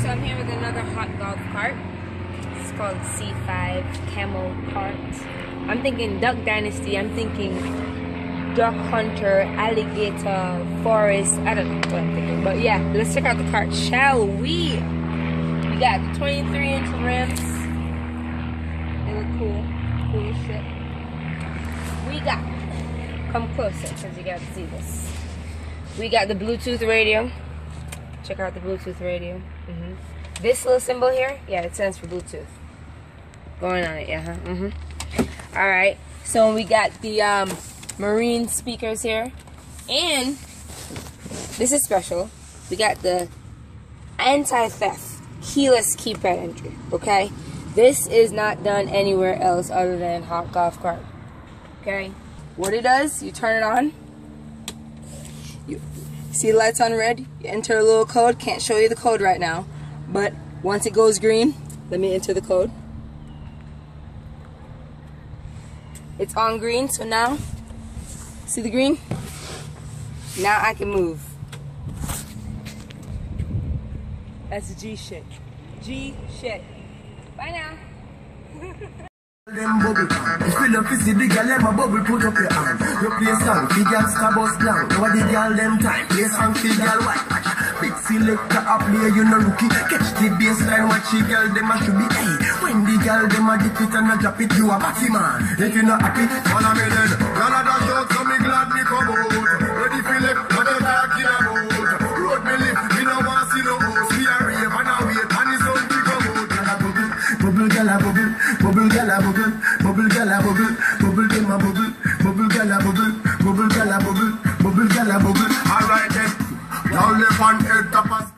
So I'm here with another Hot Golf Cart. It's called C5 Camel Cart. I'm thinking Duck Dynasty. I'm thinking Duck Hunter, Alligator, Forest. I don't know what I'm thinking. But yeah, let's check out the cart, shall we? We got the 23 inch rims. They look cool. Cool shit. We got, come closer because you got to see this. We got the Bluetooth radio. Check out the Bluetooth radio. Mm -hmm. This little symbol here, yeah, it stands for Bluetooth. Going on it, yeah, huh? Mm -hmm. All right. So we got the um, marine speakers here, and this is special. We got the anti-theft keyless keypad entry. Okay, this is not done anywhere else other than Hot Golf Cart. Okay, what it does, you turn it on You see the lights on red? You enter a little code. Can't show you the code right now. But once it goes green, let me enter the code. It's on green, so now, see the green? Now I can move. That's G shit. G shit. Bye now. Them bubble If you feel to fizzy, the girl, them a bubble put up your hand You play song, the girl stab us down What the girl them time, play song, the girl white Big selector a play, you no rookie Catch the baseline, watch the girl, them a should be hey. When the girl, them a dip it and a drop it You a batty man, if you not happy Follow me then, y'all a dash out, so me glad me come out Ready for left, what they talking about Road me lift, me no want see no ghost. We a rave and a wait, and it's on to come out Bubble, bubble, girl a bubble Bubble gala bubble, bubble gala bubble, bubble to my bubble, bubble gala bubble, bubble gala bubble, bubble gala bubble. Alright then, now live on earth, tapas.